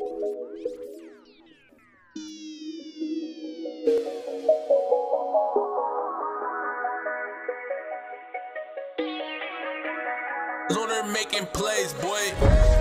On making plays, boy.